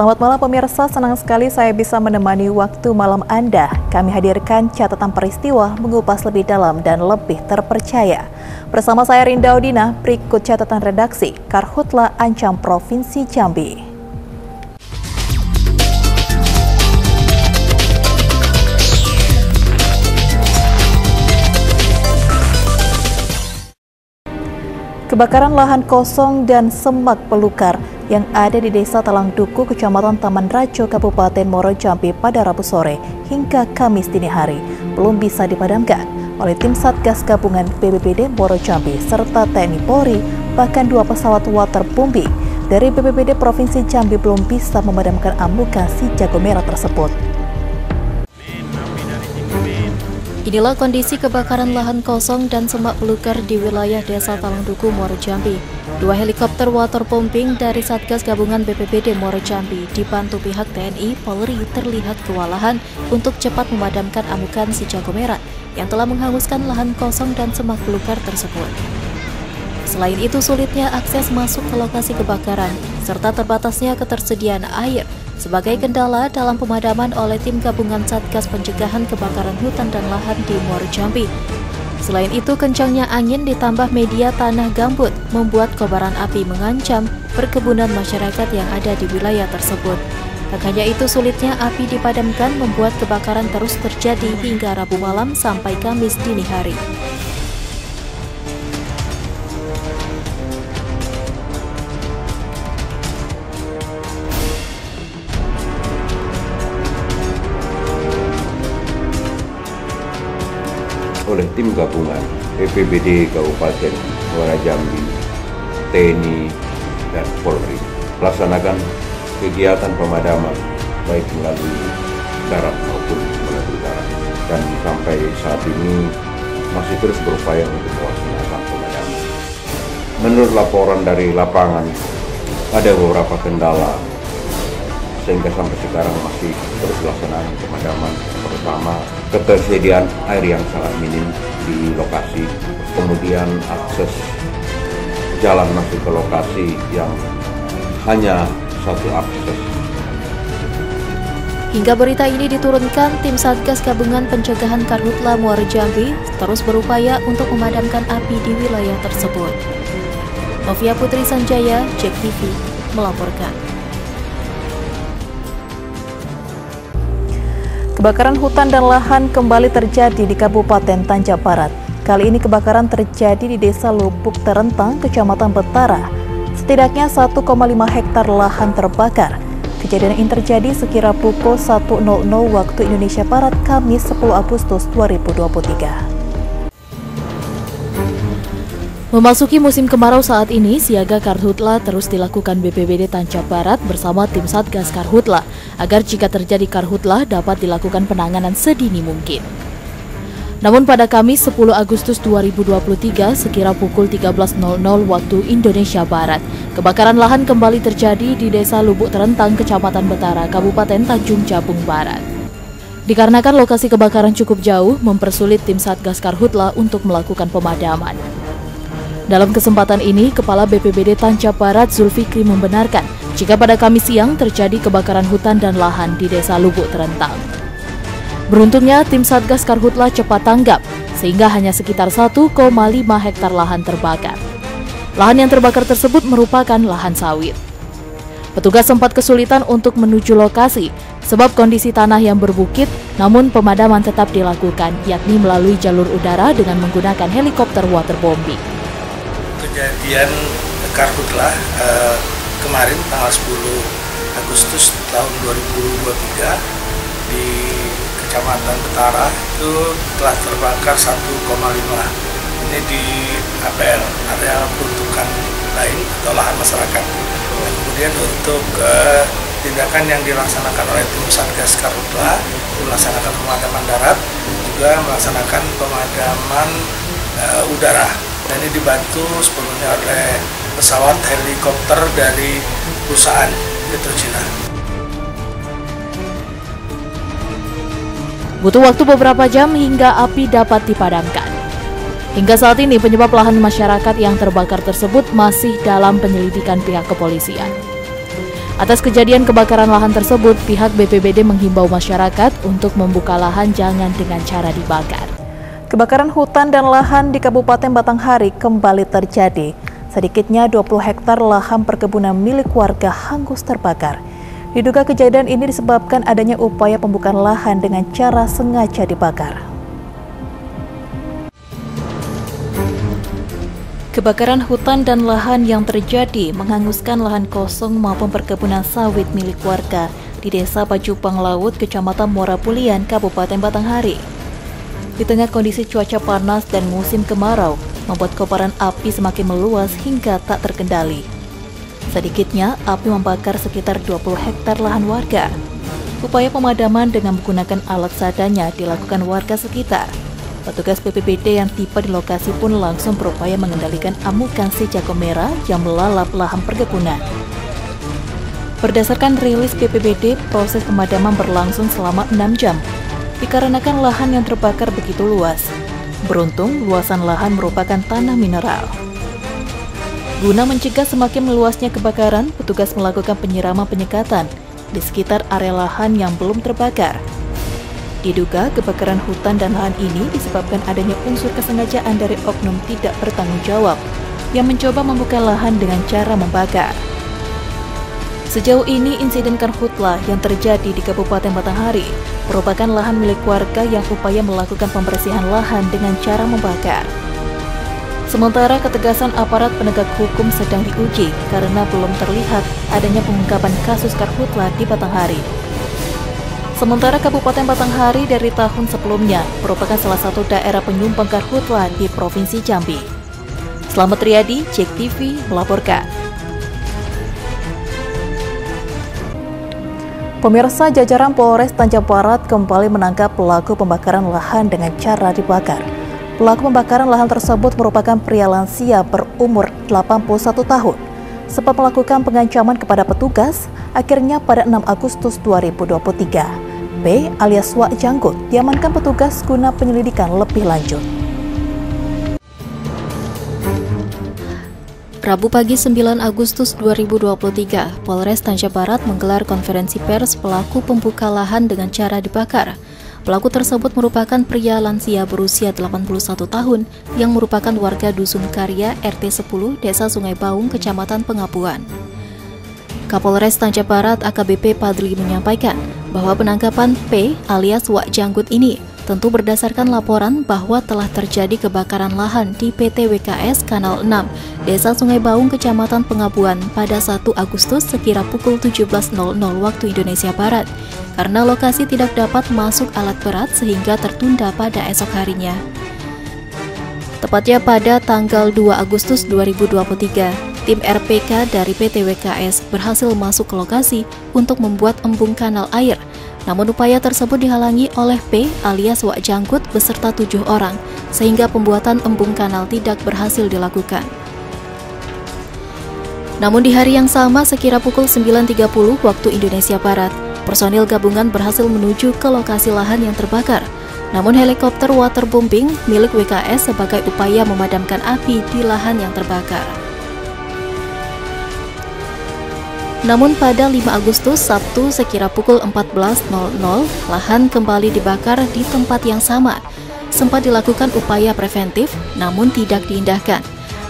Selamat malam pemirsa, senang sekali saya bisa menemani waktu malam Anda. Kami hadirkan catatan peristiwa mengupas lebih dalam dan lebih terpercaya. Bersama saya Rinda Odina, berikut catatan redaksi Karhutla Ancam Provinsi Jambi. Kebakaran lahan kosong dan semak pelukar yang ada di Desa Talang Duku, Kecamatan Taman Rajo, Kabupaten Muaro Jambi pada Rabu sore hingga Kamis dini hari belum bisa dipadamkan oleh tim Satgas Gabungan BPBD Muaro Jambi serta TNI Polri, bahkan dua pesawat waterbombing dari BPBD Provinsi Jambi belum bisa memadamkan amukan si jago merah tersebut. Inilah kondisi kebakaran lahan kosong dan semak belukar di wilayah Desa Talangduku, Muaro Jambi. Dua helikopter waterbombing dari Satgas Gabungan BPBD Muaro Jambi dibantu pihak TNI Polri terlihat kewalahan untuk cepat memadamkan amukan si jago merah yang telah menghanguskan lahan kosong dan semak belukar tersebut. Selain itu sulitnya akses masuk ke lokasi kebakaran serta terbatasnya ketersediaan air sebagai kendala dalam pemadaman oleh tim gabungan Satgas Pencegahan Kebakaran Hutan dan Lahan di Muaro Jambi. Selain itu, kencangnya angin ditambah media tanah gambut membuat kobaran api mengancam perkebunan masyarakat yang ada di wilayah tersebut. Tak hanya itu, sulitnya api dipadamkan membuat kebakaran terus terjadi hingga Rabu malam sampai Kamis dini hari. Oleh tim gabungan BPBD Kabupaten Muara Jambi, TNI, dan Polri melaksanakan kegiatan pemadaman baik melalui darat maupun melalui darat dan sampai saat ini masih terus berupaya untuk melaksanakan pemadaman. Menurut laporan dari lapangan, ada beberapa kendala sehingga sampai sekarang masih terus dilaksanakan pemadaman pertama ketersediaan air yang sangat minim di lokasi kemudian akses jalan masuk ke lokasi yang hanya satu akses Hingga berita ini diturunkan, tim Satgas Gabungan Pencegahan Karhutla Muara Jambi terus berupaya untuk memadamkan api di wilayah tersebut. Novia Putri Sanjaya, Jack TV, melaporkan. Kebakaran hutan dan lahan kembali terjadi di Kabupaten Tanjab Barat. Kali ini kebakaran terjadi di Desa Lubuk Terentang, Kecamatan Betara. Setidaknya 1,5 hektar lahan terbakar. Kejadian ini terjadi sekira pukul 1.00 waktu Indonesia Barat, Kamis 10 Agustus 2023. Memasuki musim kemarau saat ini, siaga karhutla terus dilakukan BPBD Tancap Barat bersama tim Satgas Karhutla agar jika terjadi karhutla dapat dilakukan penanganan sedini mungkin. Namun pada Kamis 10 Agustus 2023 sekira pukul 13.00 waktu Indonesia Barat, kebakaran lahan kembali terjadi di Desa Lubuk Terentang, Kecamatan Betara, Kabupaten Tanjung Jabung Barat. Dikarenakan lokasi kebakaran cukup jauh, mempersulit tim Satgas Karhutla untuk melakukan pemadaman. Dalam kesempatan ini, Kepala BPBD Tancap Barat Zulfikri membenarkan jika pada Kamis siang terjadi kebakaran hutan dan lahan di Desa Lubuk Terentang. Beruntungnya, tim Satgas Karhutla cepat tanggap, sehingga hanya sekitar 1,5 hektar lahan terbakar. Lahan yang terbakar tersebut merupakan lahan sawit. Petugas sempat kesulitan untuk menuju lokasi, sebab kondisi tanah yang berbukit, namun pemadaman tetap dilakukan, yakni melalui jalur udara dengan menggunakan helikopter waterbombing kejadian karhutlah eh, kemarin tanggal 10 Agustus tahun 2023 di Kecamatan Betara itu telah terbakar 1,5 ini di APL area peruntukan lain atau lahan masyarakat. Dan kemudian untuk eh, tindakan yang dilaksanakan oleh tim Satgas Karhutla melaksanakan pemadaman darat juga melaksanakan pemadaman uh, udara dan ini dibantu sebelumnya oleh pesawat helikopter dari perusahaan Petrocina. Butuh waktu beberapa jam hingga api dapat dipadamkan. Hingga saat ini penyebab lahan masyarakat yang terbakar tersebut masih dalam penyelidikan pihak kepolisian. Atas kejadian kebakaran lahan tersebut, pihak BPBD menghimbau masyarakat untuk membuka lahan jangan dengan cara dibakar. Kebakaran hutan dan lahan di Kabupaten Batanghari kembali terjadi. Sedikitnya 20 hektar lahan perkebunan milik warga hangus terbakar. Diduga kejadian ini disebabkan adanya upaya pembukaan lahan dengan cara sengaja dibakar. Kebakaran hutan dan lahan yang terjadi menghanguskan lahan kosong maupun perkebunan sawit milik warga di Desa Pajupang Laut, Kecamatan Muara Pulian, Kabupaten Batanghari. Di tengah kondisi cuaca panas dan musim kemarau, membuat kobaran api semakin meluas hingga tak terkendali. Sedikitnya, api membakar sekitar 20 hektar lahan warga. Upaya pemadaman dengan menggunakan alat seadanya dilakukan warga sekitar. Petugas BPBD yang tiba di lokasi pun langsung berupaya mengendalikan amukan si jago merah yang melalap lahan perkebunan. Berdasarkan rilis BPBD, proses pemadaman berlangsung selama 6 jam, dikarenakan lahan yang terbakar begitu luas. Beruntung, luasan lahan merupakan tanah mineral. Guna mencegah semakin meluasnya kebakaran, petugas melakukan penyiraman penyekatan di sekitar area lahan yang belum terbakar Diduga kebakaran hutan dan lahan ini disebabkan adanya unsur kesengajaan dari oknum tidak bertanggung jawab yang mencoba membuka lahan dengan cara membakar. Sejauh ini insiden karhutlah yang terjadi di Kabupaten Batanghari merupakan lahan milik warga yang upaya melakukan pembersihan lahan dengan cara membakar. Sementara ketegasan aparat penegak hukum sedang diuji karena belum terlihat adanya pengungkapan kasus karhutlah di Batanghari. Sementara Kabupaten Batanghari dari tahun sebelumnya merupakan salah satu daerah penyumbang karhutla di Provinsi Jambi. Selamat Riyadi, Cek TV melaporkan. Pemirsa jajaran Polres Tanjung Barat kembali menangkap pelaku pembakaran lahan dengan cara dibakar. Pelaku pembakaran lahan tersebut merupakan pria lansia berumur 81 tahun. Sebab melakukan pengancaman kepada petugas, akhirnya pada 6 Agustus 2023. B alias Wak Janggut diamankan petugas guna penyelidikan lebih lanjut. Rabu pagi 9 Agustus 2023, Polres Tanja Barat menggelar konferensi pers pelaku pembuka lahan dengan cara dibakar. Pelaku tersebut merupakan pria lansia berusia 81 tahun yang merupakan warga Dusun Karya RT 10 Desa Sungai Baung, Kecamatan Pengapuan. Kapolres Tanja Barat AKBP Padli menyampaikan bahwa penangkapan P alias Wak Janggut ini tentu berdasarkan laporan bahwa telah terjadi kebakaran lahan di PT WKS Kanal 6, Desa Sungai Baung, Kecamatan Pengabuan pada 1 Agustus sekira pukul 17.00 waktu Indonesia Barat, karena lokasi tidak dapat masuk alat berat sehingga tertunda pada esok harinya. Tepatnya pada tanggal 2 Agustus 2023, Tim RPK dari PT WKS berhasil masuk ke lokasi untuk membuat embung kanal air. Namun upaya tersebut dihalangi oleh P alias Wak Jangkut beserta tujuh orang, sehingga pembuatan embung kanal tidak berhasil dilakukan. Namun di hari yang sama sekira pukul 9.30 waktu Indonesia Barat, personil gabungan berhasil menuju ke lokasi lahan yang terbakar. Namun helikopter waterbombing milik WKS sebagai upaya memadamkan api di lahan yang terbakar. Namun pada 5 Agustus Sabtu sekira pukul 14.00, lahan kembali dibakar di tempat yang sama. Sempat dilakukan upaya preventif, namun tidak diindahkan.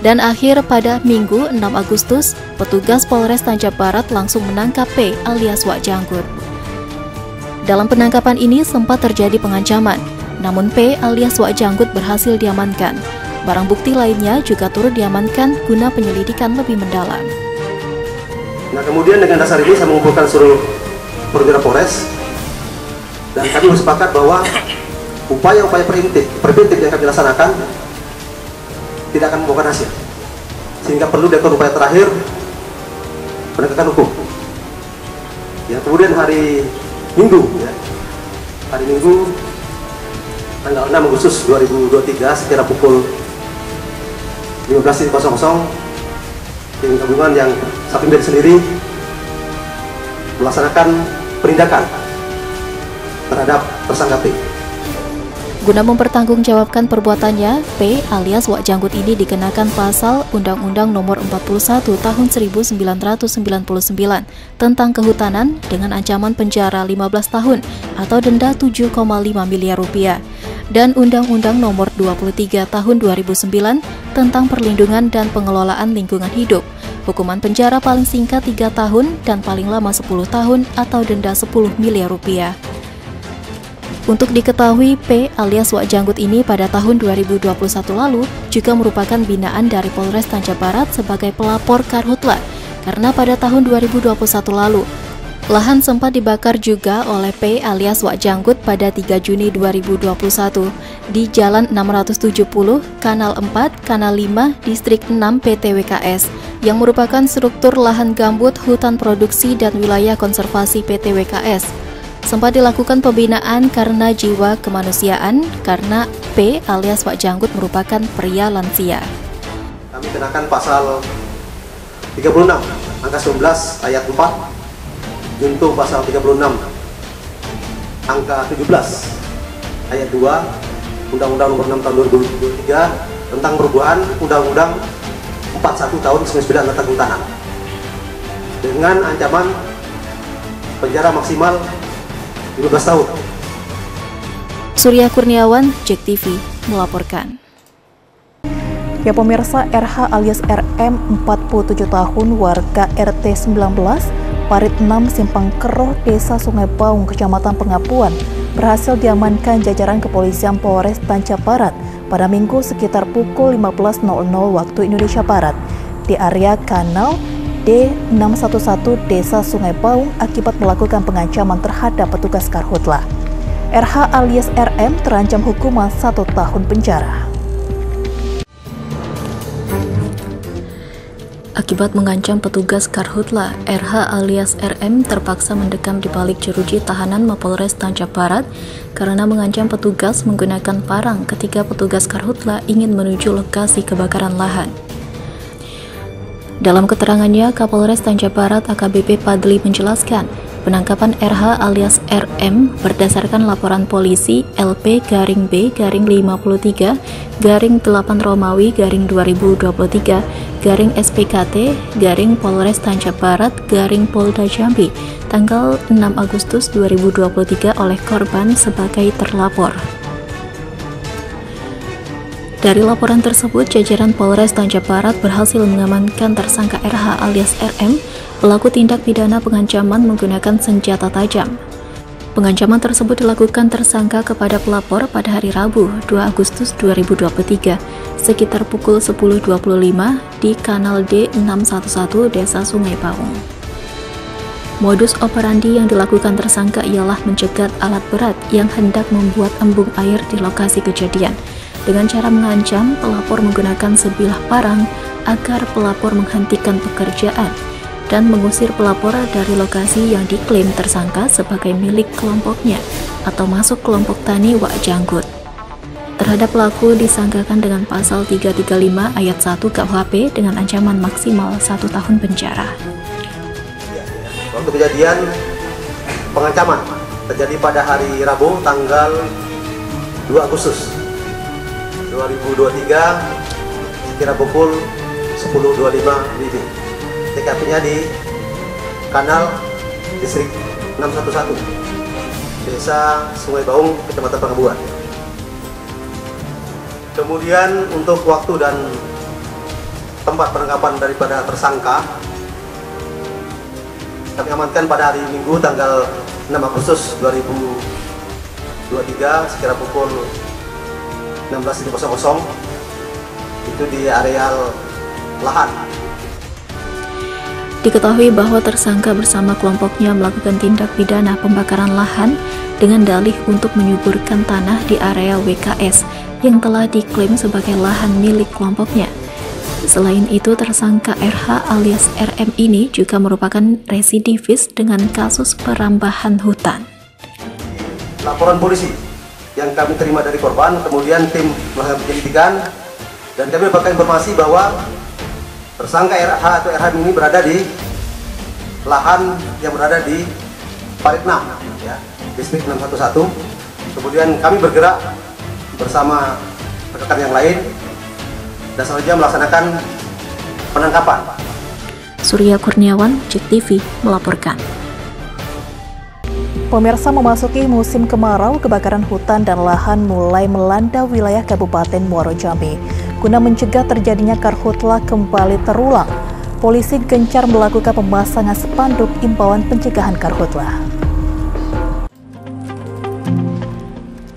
Dan akhir pada Minggu 6 Agustus, petugas Polres Tanjab Barat langsung menangkap P alias Wak Janggut. Dalam penangkapan ini sempat terjadi pengancaman, namun P alias Wak Janggut berhasil diamankan. Barang bukti lainnya juga turut diamankan guna penyelidikan lebih mendalam. Nah kemudian dengan dasar ini saya mengumpulkan seluruh perwira Polres. Dan kami bersepakat bahwa upaya-upaya preventif, preventif yang kami laksanakan tidak akan membuahkan hasil. Sehingga perlu dilakukan upaya terakhir penegakan hukum. Ya kemudian hari Minggu ya. Hari Minggu tanggal 6 Agustus 2023 sekira pukul 15.00 tim gabungan yang satu dari sendiri melaksanakan penindakan terhadap tersangka P. Guna mempertanggungjawabkan perbuatannya, P alias Wak Janggut ini dikenakan pasal Undang-Undang Nomor 41 Tahun 1999 tentang kehutanan dengan ancaman penjara 15 tahun atau denda 7,5 miliar rupiah dan Undang-Undang Nomor 23 Tahun 2009 tentang perlindungan dan pengelolaan lingkungan hidup. Hukuman penjara paling singkat 3 tahun dan paling lama 10 tahun atau denda 10 miliar rupiah. Untuk diketahui, P alias Wak Janggut ini pada tahun 2021 lalu juga merupakan binaan dari Polres Tanjab Barat sebagai pelapor karhutla karena pada tahun 2021 lalu lahan sempat dibakar juga oleh P alias Wak Janggut pada 3 Juni 2021 di Jalan 670, Kanal 4, Kanal 5, Distrik 6 PT WKS yang merupakan struktur lahan gambut hutan produksi dan wilayah konservasi PT WKS sempat dilakukan pembinaan karena jiwa kemanusiaan karena P alias Pak Janggut merupakan pria lansia. Kami kenakan pasal 36 angka 11 ayat 4 junto pasal 36 angka 17 ayat 2 Undang-Undang Nomor 6 Tahun 2023 tentang perubahan Undang-Undang 41 Tahun 99 tentang kehutanan dengan ancaman penjara maksimal 15 tahun. Surya Kurniawan, Jek TV, melaporkan. Ya pemirsa, RH alias RM 47 tahun warga RT 19 Parit 6 Simpang Keroh Desa Sungai Baung Kecamatan Pengapuan berhasil diamankan jajaran kepolisian Polres Tanca Barat pada minggu sekitar pukul 15.00 waktu Indonesia Barat di area kanal D611 Desa Sungai Baung akibat melakukan pengancaman terhadap petugas karhutla. RH alias RM terancam hukuman satu tahun penjara. Akibat mengancam petugas Karhutla, RH alias RM terpaksa mendekam di balik jeruji tahanan Mapolres Tancap Barat karena mengancam petugas menggunakan parang ketika petugas Karhutla ingin menuju lokasi kebakaran lahan. Dalam keterangannya, Kapolres Tanja Barat AKBP Padli menjelaskan, penangkapan RH alias RM berdasarkan laporan polisi LP garing B garing 53 garing 8 Romawi garing 2023 garing SPKT garing Polres Tanja Barat garing Polda Jambi tanggal 6 Agustus 2023 oleh korban sebagai terlapor. Dari laporan tersebut, jajaran Polres Tanjab Barat berhasil mengamankan tersangka RH alias RM pelaku tindak pidana pengancaman menggunakan senjata tajam. Pengancaman tersebut dilakukan tersangka kepada pelapor pada hari Rabu, 2 Agustus 2023, sekitar pukul 10.25 di Kanal D611 Desa Sungai Pawung. Modus operandi yang dilakukan tersangka ialah mencegat alat berat yang hendak membuat embung air di lokasi kejadian – dengan cara mengancam pelapor menggunakan sebilah parang agar pelapor menghentikan pekerjaan dan mengusir pelapor dari lokasi yang diklaim tersangka sebagai milik kelompoknya atau masuk kelompok tani Wak Janggut. Terhadap pelaku disangkakan dengan pasal 335 ayat 1 KUHP dengan ancaman maksimal satu tahun penjara. Waktu kejadian pengancaman terjadi pada hari Rabu tanggal 2 Agustus 2023 sekira pukul 10.25 WIB. TKP-nya di kanal distrik 611 Desa Sungai Baung, Kecamatan Pengabuan. Kemudian untuk waktu dan tempat penangkapan daripada tersangka kami amankan pada hari Minggu tanggal 6 Agustus 2023 sekira pukul 16.00 itu di areal lahan. Diketahui bahwa tersangka bersama kelompoknya melakukan tindak pidana pembakaran lahan dengan dalih untuk menyuburkan tanah di area WKS yang telah diklaim sebagai lahan milik kelompoknya. Selain itu, tersangka RH alias RM ini juga merupakan residivis dengan kasus perambahan hutan. Laporan polisi yang kami terima dari korban, kemudian tim melakukan penyelidikan dan kami mendapatkan informasi bahwa tersangka RH atau RH ini berada di lahan yang berada di Parit 6 ya, distrik 611. Kemudian kami bergerak bersama rekan yang lain dan selanjutnya melaksanakan penangkapan. Surya Kurniawan, Cek TV, melaporkan. Pemirsa memasuki musim kemarau, kebakaran hutan dan lahan mulai melanda wilayah Kabupaten Muaro Jambi. Guna mencegah terjadinya karhutlah kembali terulang, polisi gencar melakukan pemasangan spanduk imbauan pencegahan karhutlah.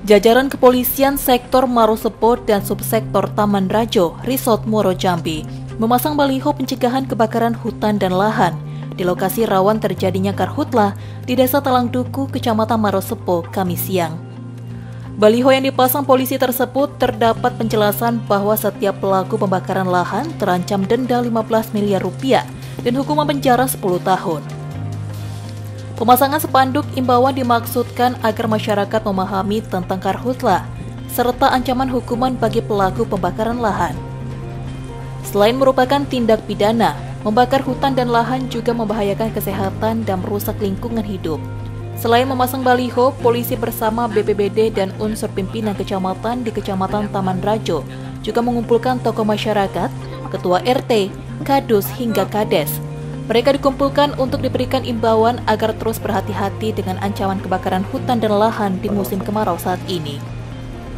Jajaran kepolisian sektor Marosepo dan subsektor Taman Rajo, Resort Muaro Jambi, memasang baliho pencegahan kebakaran hutan dan lahan di lokasi rawan terjadinya karhutlah di Desa Talang Duku, Kecamatan Marosepo, Kamis siang. Baliho yang dipasang polisi tersebut terdapat penjelasan bahwa setiap pelaku pembakaran lahan terancam denda 15 miliar rupiah dan hukuman penjara 10 tahun. Pemasangan spanduk imbauan dimaksudkan agar masyarakat memahami tentang karhutlah, serta ancaman hukuman bagi pelaku pembakaran lahan. Selain merupakan tindak pidana, membakar hutan dan lahan juga membahayakan kesehatan dan merusak lingkungan hidup. Selain memasang baliho, polisi bersama BPBD dan unsur pimpinan kecamatan di Kecamatan Taman Rajo juga mengumpulkan tokoh masyarakat, ketua RT, kadus hingga kades mereka dikumpulkan untuk diberikan imbauan agar terus berhati-hati dengan ancaman kebakaran hutan dan lahan di musim kemarau saat ini.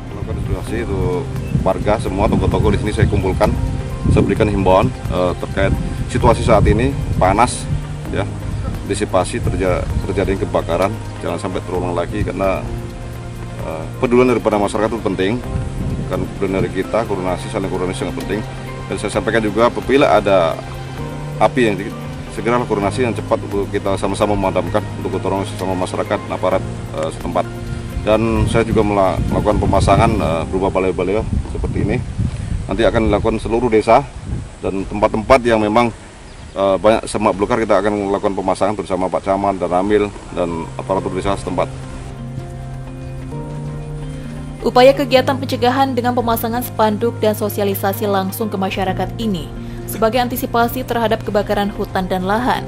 Melakukan itu warga semua toko-toko di sini saya kumpulkan, saya berikan himbauan uh, terkait situasi saat ini panas, ya. Disipasi terjadi terjadi kebakaran. Jangan sampai terulang lagi karena uh, pedulian daripada masyarakat itu penting. Kan pedulian dari kita koordinasi saling koordinasi sangat penting. Dan saya sampaikan juga apabila ada api yang segera koordinasi yang cepat untuk kita sama-sama memadamkan untuk tolong sesama masyarakat aparat uh, setempat. Dan saya juga melakukan pemasangan uh, berupa balai-balai seperti ini. Nanti akan dilakukan seluruh desa dan tempat-tempat yang memang uh, banyak semak belukar kita akan melakukan pemasangan bersama Pak Camat dan Ramil dan aparatur desa setempat. Upaya kegiatan pencegahan dengan pemasangan spanduk dan sosialisasi langsung ke masyarakat ini sebagai antisipasi terhadap kebakaran hutan dan lahan.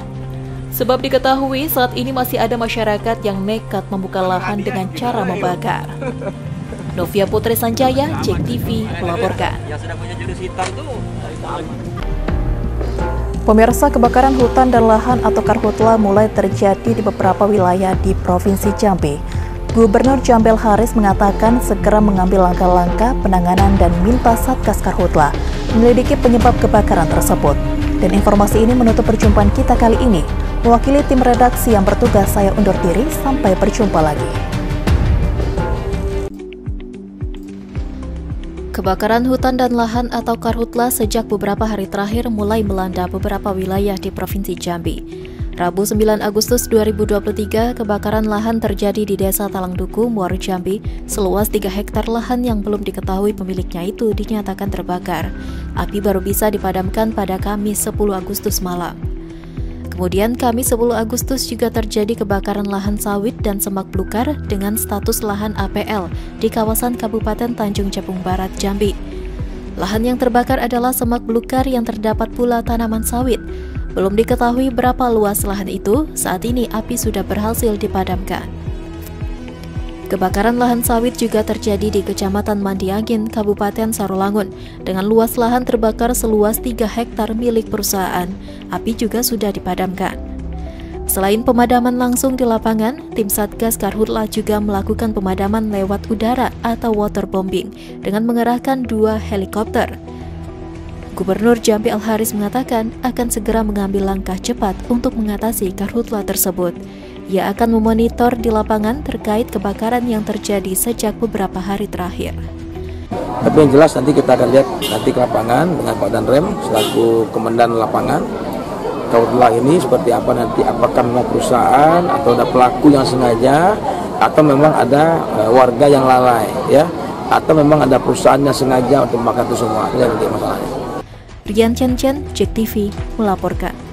Sebab diketahui saat ini masih ada masyarakat yang nekat membuka lahan dengan cara membakar. Novia Putri Sanjaya, Cek TV, melaporkan. Pemirsa kebakaran hutan dan lahan atau karhutla mulai terjadi di beberapa wilayah di Provinsi Jambi. Gubernur Jambel Haris mengatakan segera mengambil langkah-langkah penanganan dan minta Satgas Karhutla menyelidiki penyebab kebakaran tersebut. Dan informasi ini menutup perjumpaan kita kali ini. Mewakili tim redaksi yang bertugas, saya undur diri. Sampai berjumpa lagi. Kebakaran hutan dan lahan atau karhutla sejak beberapa hari terakhir mulai melanda beberapa wilayah di Provinsi Jambi. Rabu 9 Agustus 2023, kebakaran lahan terjadi di Desa Talangduku, Muaro Jambi. Seluas 3 hektar lahan yang belum diketahui pemiliknya itu dinyatakan terbakar. Api baru bisa dipadamkan pada Kamis 10 Agustus malam. Kemudian Kamis 10 Agustus juga terjadi kebakaran lahan sawit dan semak belukar dengan status lahan APL di kawasan Kabupaten Tanjung Jabung Barat, Jambi. Lahan yang terbakar adalah semak belukar yang terdapat pula tanaman sawit. Belum diketahui berapa luas lahan itu, saat ini api sudah berhasil dipadamkan. Kebakaran lahan sawit juga terjadi di Kecamatan Mandiangin, Kabupaten Sarolangun, dengan luas lahan terbakar seluas 3 hektar milik perusahaan. Api juga sudah dipadamkan. Selain pemadaman langsung di lapangan, tim Satgas Karhutla juga melakukan pemadaman lewat udara atau waterbombing dengan mengerahkan dua helikopter. Gubernur Jambi Al-Haris mengatakan akan segera mengambil langkah cepat untuk mengatasi karhutla tersebut. Ia akan memonitor di lapangan terkait kebakaran yang terjadi sejak beberapa hari terakhir. Tapi yang jelas nanti kita akan lihat nanti ke lapangan dengan Pak Danrem selaku komandan lapangan. Karhutla ini seperti apa nanti? Apakah memang perusahaan atau ada pelaku yang sengaja atau memang ada uh, warga yang lalai ya? Atau memang ada perusahaan yang sengaja untuk membakar itu semua? Ini masalahnya. Rian Chen Chen, Cek TV, melaporkan.